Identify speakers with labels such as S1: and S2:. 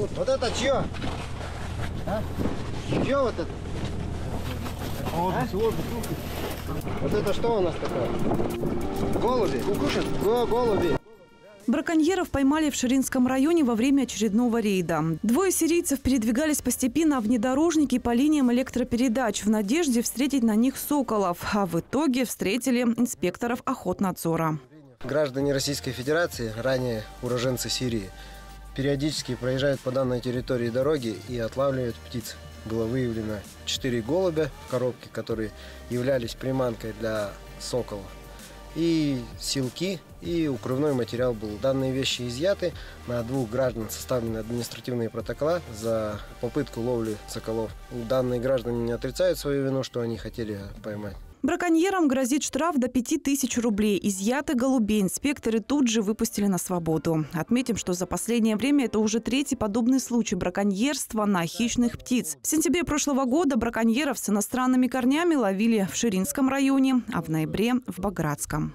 S1: Вот, вот это чье? А? Чье вот это? А? Вот это что у нас такое? Голуби? Кукушин? Го, голуби.
S2: Браконьеров поймали в Ширинском районе во время очередного рейда. Двое сирийцев передвигались по степи на внедорожнике по линиям электропередач в надежде встретить на них соколов. А в итоге встретили инспекторов охотнадзора.
S1: Граждане Российской Федерации, ранее уроженцы Сирии, периодически проезжают по данной территории дороги и отлавливают птиц. Было выявлено 4 голубя в коробке, которые являлись приманкой для сокола. И силки, и укрывной материал был. Данные вещи изъяты. На двух граждан составлены административные протокола за попытку ловли соколов. Данные граждане не отрицают свою вину, что они хотели поймать.
S2: Браконьерам грозит штраф до 5000 рублей. Изъяты голубей инспекторы тут же выпустили на свободу. Отметим, что за последнее время это уже третий подобный случай браконьерства на хищных птиц. В сентябре прошлого года браконьеров с иностранными корнями ловили в Ширинском районе, а в ноябре – в Багратском.